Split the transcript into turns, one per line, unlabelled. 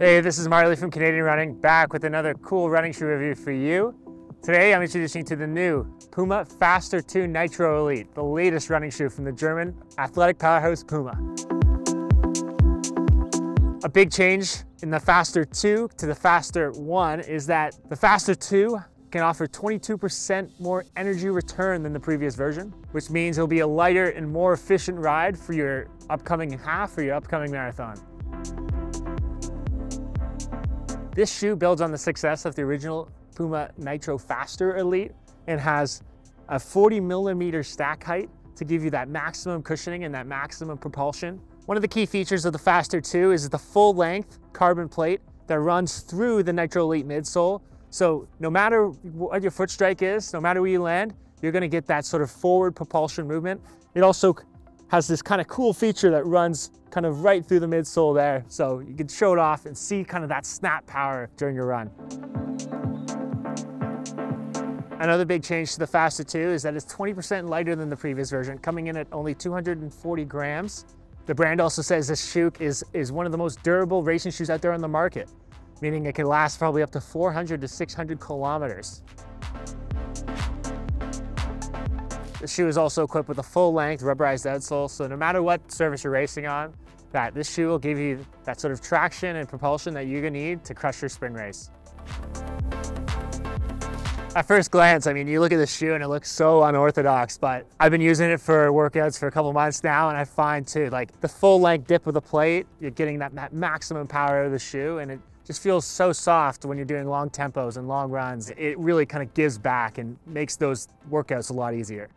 Hey, this is Marley from Canadian Running, back with another cool running shoe review for you. Today I'm introducing you to the new Puma Fast-R 2 Nitro Elite, the latest running shoe from the German athletic powerhouse Puma. A big change in the Fast-R 2 to the Fast-R 1 is that the Fast-R 2 can offer 22% more energy return than the previous version, which means it'll be a lighter and more efficient ride for your upcoming half or your upcoming marathon. This shoe builds on the success of the original Puma Nitro Fast-R Elite and has a 40 millimeter stack height to give you that maximum cushioning and that maximum propulsion. One of the key features of the Fast-R 2 is the full length carbon plate that runs through the Nitro Elite midsole so no matter what your foot strike is, no matter where you land, you're gonna get that sort of forward propulsion movement. It also has this kind of cool feature that runs kind of right through the midsole there. So you can show it off and see kind of that snap power during your run. Another big change to the Fast-R 2 is that it's 20% lighter than the previous version, coming in at only 240 grams. The brand also says this shoe is, is one of the most durable racing shoes out there on the market meaning it can last probably up to 400 to 600 kilometers. The shoe is also equipped with a full-length rubberized outsole, so no matter what surface you're racing on, that this shoe will give you that sort of traction and propulsion that you're gonna need to crush your spring race. At first glance, I mean, you look at this shoe and it looks so unorthodox, but I've been using it for workouts for a couple months now, and I find too, like the full length dip of the plate, you're getting that, that maximum power out of the shoe, and it just feels so soft when you're doing long tempos and long runs. It really kind of gives back and makes those workouts a lot easier.